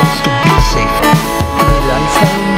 supposed to be safer. We I fail?